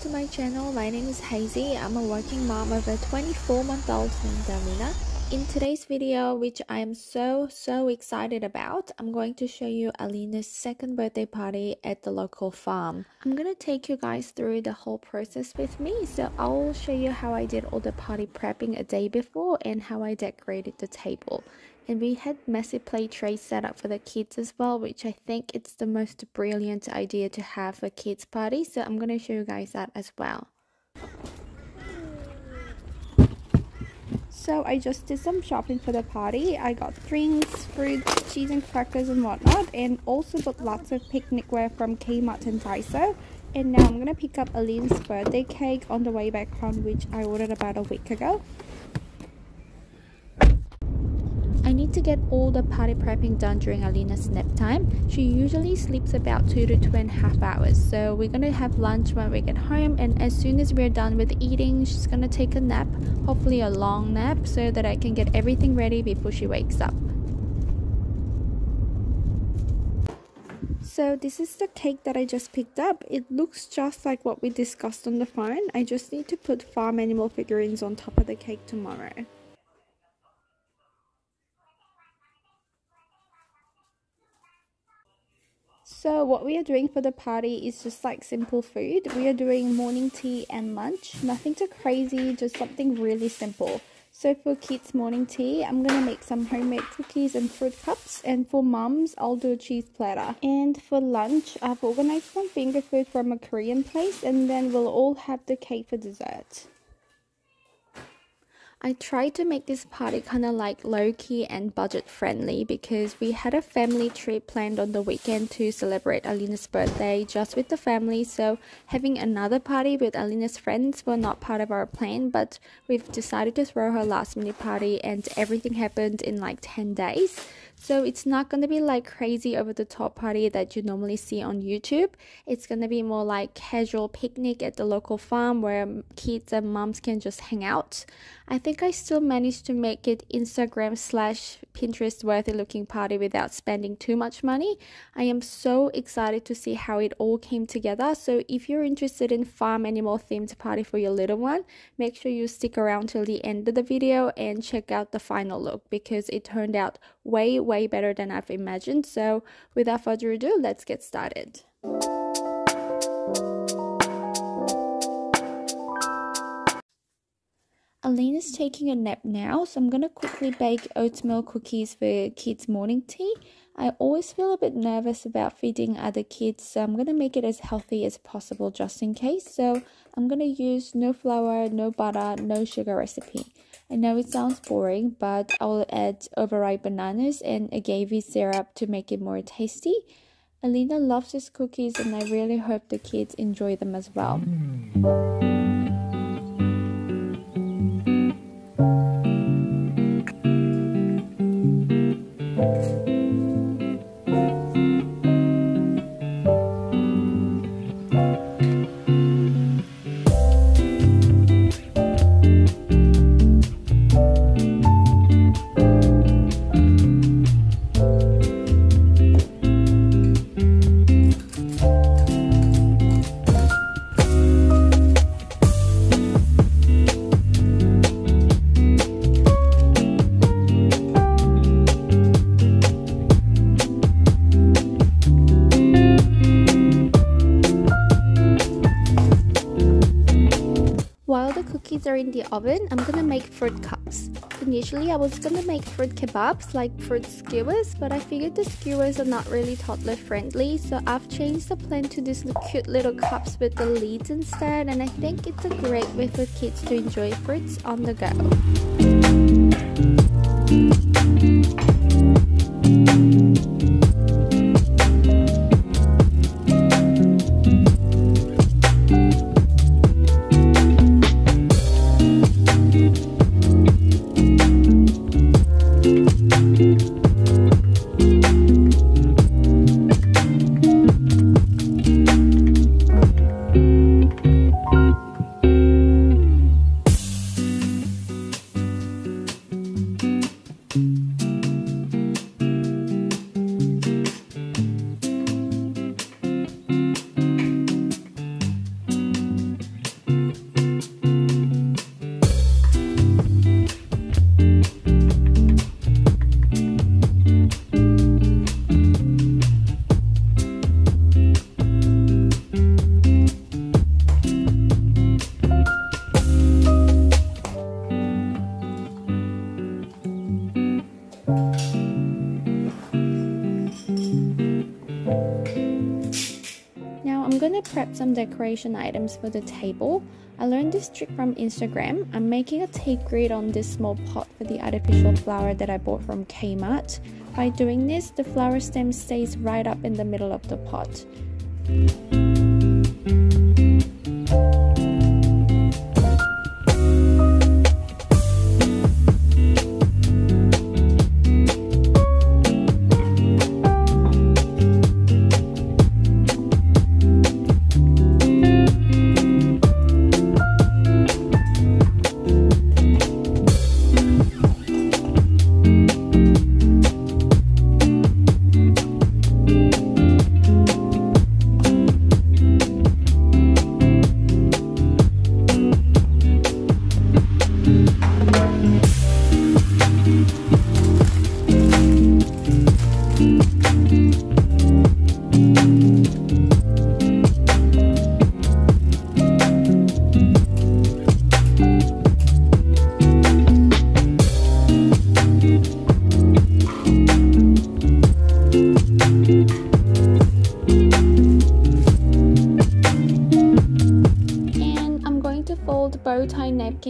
to my channel. My name is Hazie. I'm a working mom of a 24 month old named Alina. In today's video, which I am so so excited about, I'm going to show you Alina's second birthday party at the local farm. I'm gonna take you guys through the whole process with me. So I'll show you how I did all the party prepping a day before and how I decorated the table and we had messy play trays set up for the kids as well which i think it's the most brilliant idea to have for kids party. So i'm going to show you guys that as well. So i just did some shopping for the party. I got drinks fruits cheese and crackers and whatnot and also got lots of picnic wear from kmart and daiso. And now i'm gonna pick up Alina's birthday cake on the way back home which i ordered about a week ago I need to get all the party prepping done during Alina's nap time. She usually sleeps about 2 to 2 and a half hours. So we're gonna have lunch when we get home and as soon as we're done with eating, she's gonna take a nap, hopefully a long nap so that I can get everything ready before she wakes up. So this is the cake that I just picked up. It looks just like what we discussed on the phone. I just need to put farm animal figurines on top of the cake tomorrow. So what we are doing for the party is just like simple food. We are doing morning tea and lunch. Nothing too crazy, just something really simple. So for kids morning tea, I'm going to make some homemade cookies and fruit cups. And for mums, I'll do a cheese platter. And for lunch, I've organized some finger food from a Korean place. And then we'll all have the cake for dessert. I tried to make this party kind of like low key and budget friendly because we had a family trip planned on the weekend to celebrate Alina's birthday just with the family. So having another party with Alina's friends were not part of our plan, but we've decided to throw her last minute party and everything happened in like 10 days. So it's not going to be like crazy over the top party that you normally see on YouTube. It's going to be more like casual picnic at the local farm where kids and moms can just hang out. I think I still managed to make it Instagram slash Pinterest worthy looking party without spending too much money. I am so excited to see how it all came together. So if you're interested in farm animal themed party for your little one, make sure you stick around till the end of the video and check out the final look because it turned out way way better than I've imagined. So without further ado, let's get started. Alina's taking a nap now, so I'm to quickly bake oatmeal cookies for kids' morning tea. I always feel a bit nervous about feeding other kids, so I'm to make it as healthy as possible just in case. So I'm to use no flour, no butter, no sugar recipe. I know it sounds boring, but I'll add overripe bananas and agave syrup to make it more tasty. Alina loves these cookies and I really hope the kids enjoy them as well. Mm. Are in the oven, I'm gonna make fruit cups. Initially, I was gonna make fruit kebabs like fruit skewers, but I figured the skewers are not really toddler friendly, so I've changed the plan to these cute little cups with the lids instead, and I think it's a great way for kids to enjoy fruits on the go. Gonna prep some decoration items for the table. I learned this trick from Instagram. I'm making a tea grid on this small pot for the artificial flower that I bought from Kmart. By doing this, the flower stem stays right up in the middle of the pot.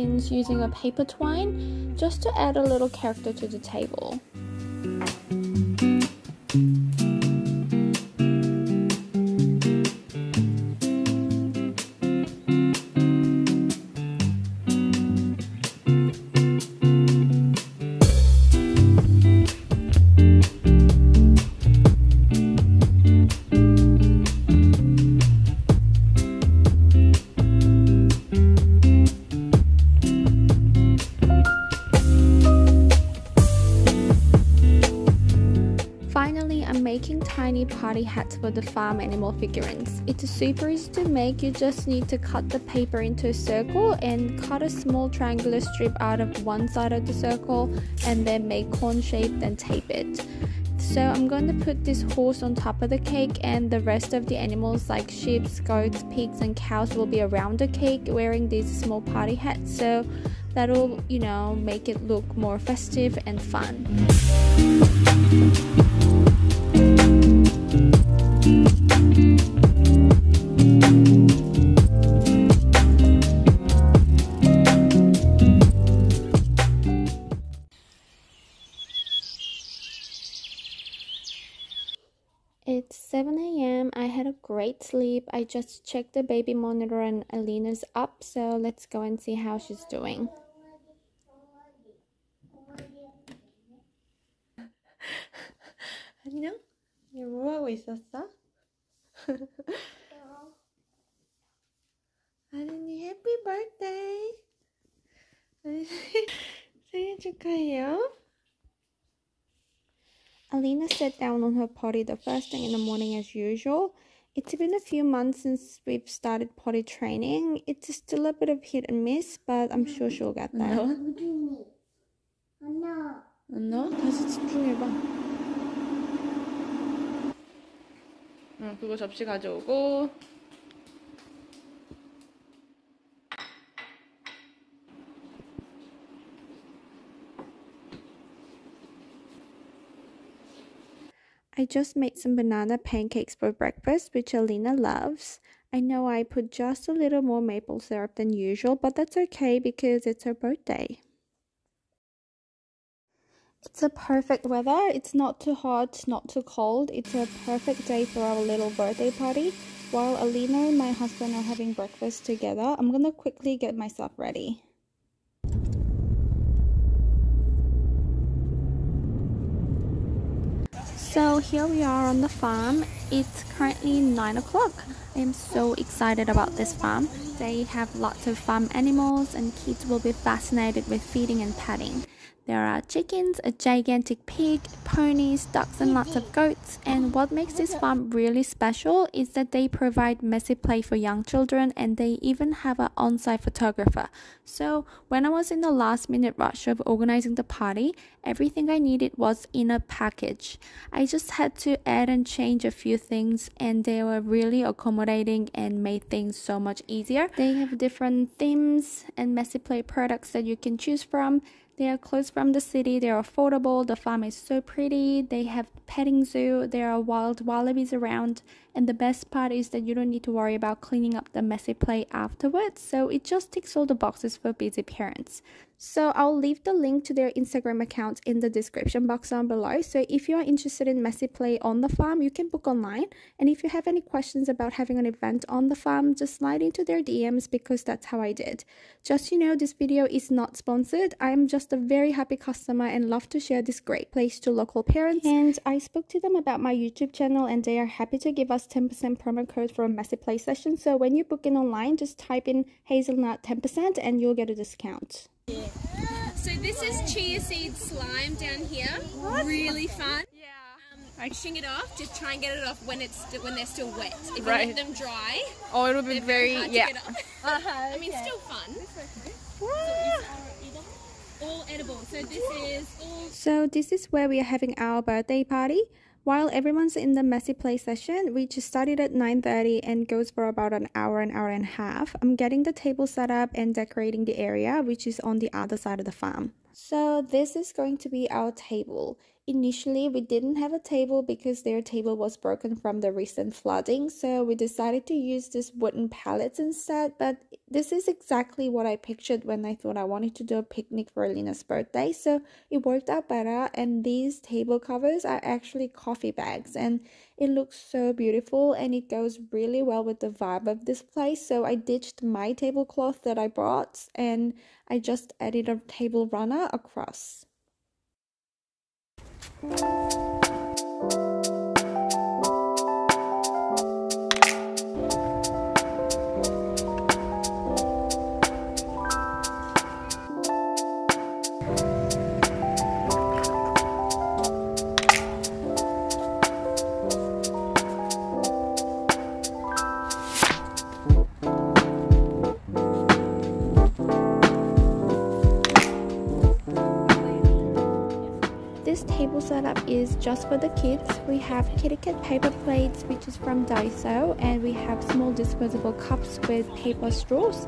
Napkins using a paper twine just to add a little character to the table. For the farm animal figurines. It's super easy to make, you just need to cut the paper into a circle and cut a small triangular strip out of one side of the circle and then make cone shaped and tape it. So I'm going to put this horse on top of the cake and the rest of the animals like sheep, goats, pigs and cows will be around the cake wearing these small party hats. So that'll, you know, make it look more festive and fun. 7 a.m. I had a great sleep. I just checked the baby monitor and Alina's up, so let's go and see how she's doing. 안녕? 뭐 하고 있었어? 아린이 해피 birthday 생일 축하해요 Alina sat down on her potty the first thing in the morning as usual. It's been a few months since we've started potty training. It's still a bit of hit and miss, but I'm sure she'll get there. 너? 너? 다시 집중해봐. 응, 그거 접시 가져오고. I just made some banana pancakes for breakfast, which Alina loves. I know I put just a little more maple syrup than usual, but that's okay because it's her birthday. It's a perfect weather. It's not too hot, not too cold. It's a perfect day for our little birthday party. While Alina and my husband are having breakfast together, I'm gonna quickly get myself ready. So here we are on the farm. It's currently 9 o'clock. I am so excited about this farm. They have lots of farm animals and kids will be fascinated with feeding and petting. There are chickens, a gigantic pig, ponies, ducks, and lots of goats. And what makes this farm really special is that they provide messy play for young children and they even have an on site photographer. So, when I was in the last minute rush of organizing the party, everything I needed was in a package. I just had to add and change a few things, and they were really accommodating and made things so much easier. They have different themes and messy play products that you can choose from They are close from the city, they're affordable, the farm is so pretty, they have petting zoo, there are wild wallabies around, and the best part is that you don't need to worry about cleaning up the messy play afterwards, so it just ticks all the boxes for busy parents. So I'll leave the link to their Instagram account in the description box down below. So if you are interested in messy play on the farm, you can book online. And if you have any questions about having an event on the farm, just slide into their DMs because that's how I did. Just you know, this video is not sponsored. I am just a very happy customer and love to share this great place to local parents. And I spoke to them about my YouTube channel and they are happy to give us 10% promo code for a messy play session. So when you book in online, just type in hazelnut 10% and you'll get a discount. So this is chia seed slime down here. Really fun. Yeah. Um, washing it off, just try and get it off when it's when they're still wet. If Right. you let them dry, Oh, it'll be they're very, hard yeah. to get off. I mean, still fun. All edible. So this is all So this is where we are having our birthday party. While everyone's in the messy play session, which started at 9.30 and goes for about an hour, an hour and a half, I'm getting the table set up and decorating the area, which is on the other side of the farm. So this is going to be our table. Initially, we didn't have a table because their table was broken from the recent flooding, so we decided to use this wooden pallets instead. But this is exactly what I pictured when I thought I wanted to do a picnic for Alina's birthday, so it worked out better. And these table covers are actually coffee bags, and it looks so beautiful and it goes really well with the vibe of this place. So I ditched my tablecloth that I brought and I just added a table runner across. Thank you. Just for the kids. We have kitty cat paper plates, which is from Daiso, and we have small disposable cups with paper straws.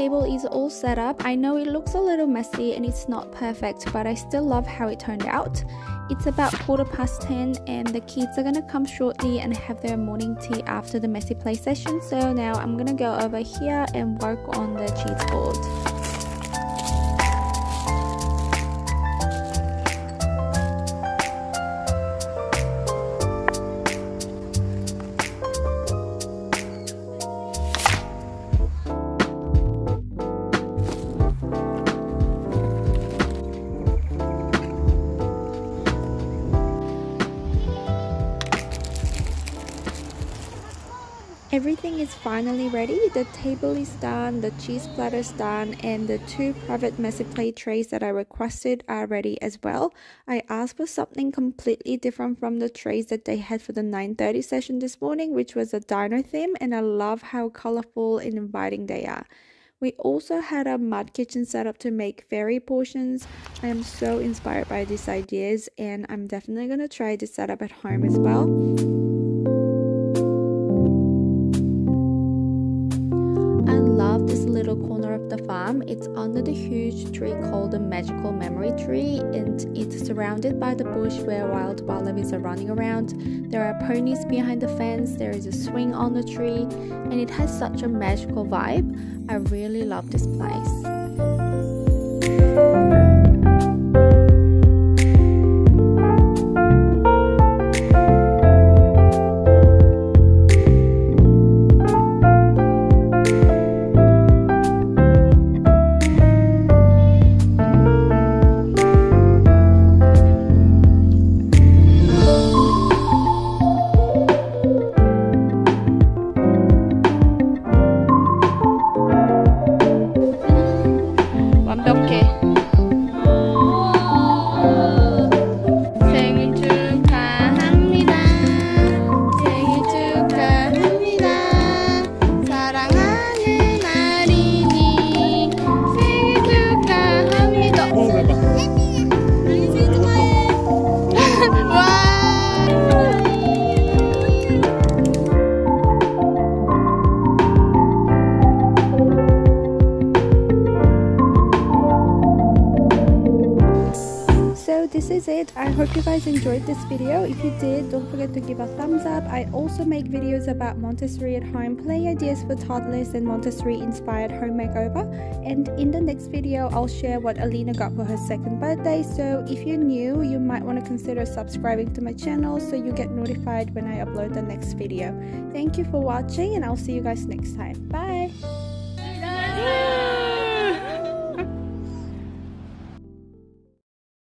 Table is all set up. I know it looks a little messy and it's not perfect, but I still love how it turned out. It's about quarter past 10 and the kids are gonna come shortly and have their morning tea after the messy play session. So now I'm gonna go over here and work on the cheese board. Everything is finally ready. The table is done, the cheese platter is done, and the two private messy play trays that I requested are ready as well. I asked for something completely different from the trays that they had for the 9:30 session this morning, which was a diner theme, and I love how colorful and inviting they are. We also had a mud kitchen set up to make fairy portions. I am so inspired by these ideas, and I'm definitely gonna try this setup at home as well. Farm. It's under the huge tree called the Magical Memory Tree, and it's surrounded by the bush where wild wallabies are running around. There are ponies behind the fence, there is a swing on the tree, and it has such a magical vibe. I really love this place. Hope you guys enjoyed this video. If you did, don't forget to give a thumbs up. I also make videos about Montessori at home, play ideas for toddlers and Montessori inspired home makeover. And in the next video, I'll share what Alina got for her second birthday. So if you're new, you might want to consider subscribing to my channel so you get notified when I upload the next video. Thank you for watching and I'll see you guys next time. Bye!